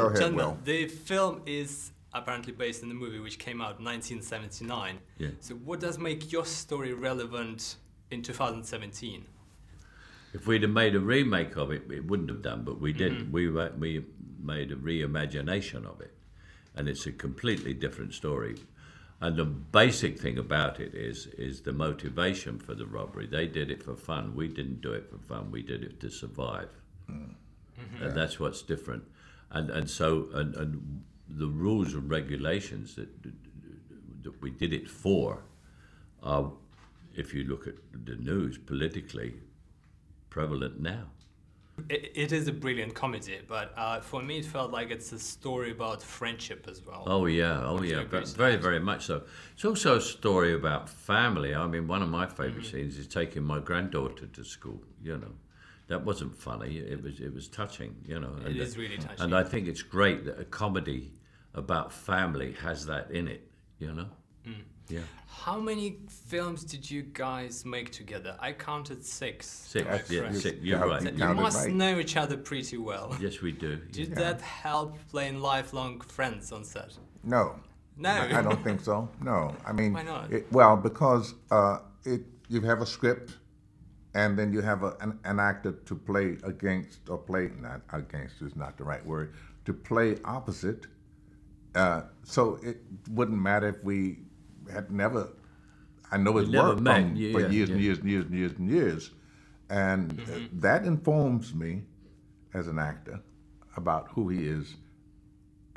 Go ahead, Gentlemen, Will. the film is apparently based on the movie which came out in 1979. Yeah. So what does make your story relevant in 2017? If we'd have made a remake of it, it wouldn't have done, but we didn't. Mm-hmm. We, we made a reimagination of it, and it's a completely different story. And the basic thing about it is is the motivation for the robbery. They did it for fun. We didn't do it for fun. We did it to survive, and that's what's different. And and so and, and the rules and regulations that that we did it for are, if you look at the news politically, prevalent now. It, it is a brilliant comedy, but uh, for me it felt like it's a story about friendship as well. Oh yeah, oh yeah, agree ve- with very very much so. It's also a story about family. I mean, one of my favorite Mm-hmm. scenes is taking my granddaughter to school. You know, that wasn't funny. It was it was touching. You know, It and, is really touching. And I think it's great that a comedy about family has that in it. You know, Mm. yeah. How many films did you guys make together? I counted six. Six, Am yeah, correct? six. You're Yeah, right. you You must right. know each other pretty well. Yes, we do. Did Yeah. that help playing lifelong friends on set? No. No. I don't think so. No. I mean, Why not? It, well, because uh, it you have a script, and then you have a, an, an actor to play against or play not against is not the right word to play opposite. Uh, so it wouldn't matter if we had never. I know it's never worked from- yeah, for years and yeah. years and years and years and years, and uh, that informs me as an actor about who he is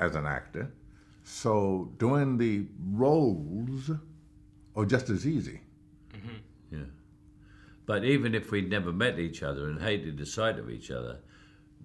as an actor. So doing the roles are just as easy. Yeah. But even if we'd never met each other and hated the sight of each other,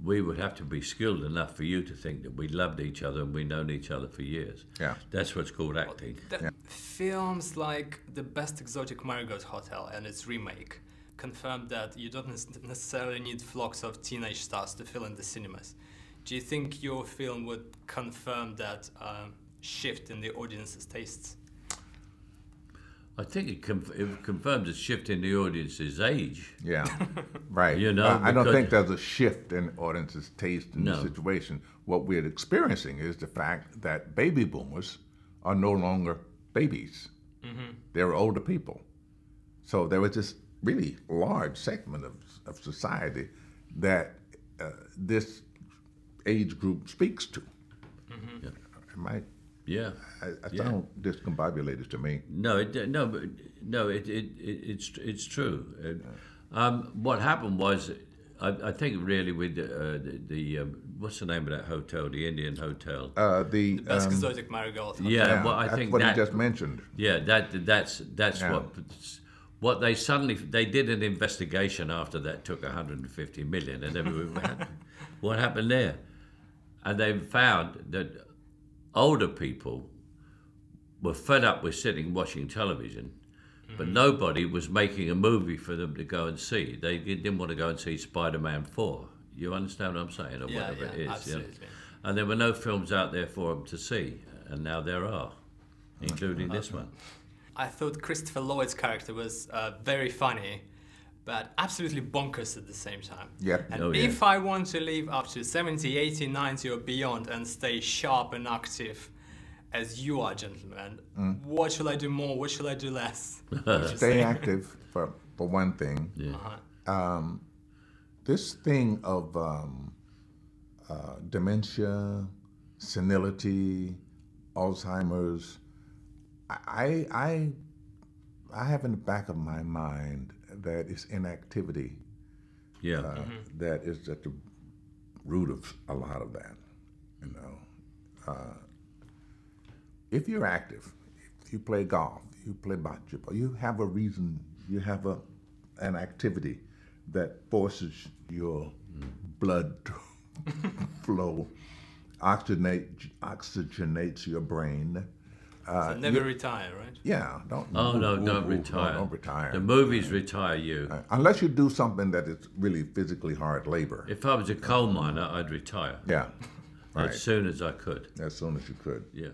we would have to be skilled enough for you to think that we loved each other and we'd known each other for years. Yeah. That's what's called acting. The Films like The Best Exotic Marigold Hotel and its remake confirmed that you don't necessarily need flocks of teenage stars to fill in the cinemas. Do you think your film would confirm that um, shift in the audience's tastes? I think it, conf- it confirms a shift in the audience's age. Yeah, right. You know, I, I don't think there's a shift in audience's taste in No. this situation. What we're experiencing is the fact that baby boomers are no longer babies; they're older people. So there was this really large segment of, of society that uh, this age group speaks to. Yeah. Am I? Yeah. I, I Yeah. sound discombobulated to me. No, it, no, but no, it, it, it it's it's true. Uh, um, what happened was, I, I think really with the, uh, the, the um, what's the name of that hotel, the Indian hotel. Uh, the The Best um, Exotic Marigold Hotel. yeah, yeah, well, I that's think what that you just mentioned. Yeah, that that's that's Yeah. what what they suddenly they did an investigation after that took 150 million, and then what happened there? And they found that older people were fed up with sitting watching television, but mm-hmm. nobody was making a movie for them to go and see. They didn't want to go and see Spider-Man 4. You understand what I'm saying, or Yeah, whatever yeah, it is. yeah? absolutely. And there were no films out there for them to see, and now there are, uh, including this uh, one. I thought Christopher Lloyd's character was uh, very funny, but absolutely bonkers at the same time. Yeah. And Oh, yeah. if I want to live up to 70, 80, 90 or beyond and stay sharp and active as you are, gentlemen, Mm. what shall I do more? What shall I do less? What would you Stay say? active for for one thing. Yeah. Uh-huh. this thing of um, uh, dementia, senility, Alzheimer's, I, I, I have in the back of my mind that it's inactivity Yeah. uh, that is at the root of a lot of that. You know, uh, if you're active, if you play golf, you play bocce you have a reason, you have a an activity that forces your blood to flow, oxygenate, oxygenates your brain. Uh, so never retire, right? Yeah, don't. Oh no! ooh, ooh, Don't ooh, retire. Don't, retire. The movies retire you. Uh, unless you do something that is really physically hard labor. If I was a coal miner, I'd retire Yeah, right. as soon as I could. As soon as you could. Yeah.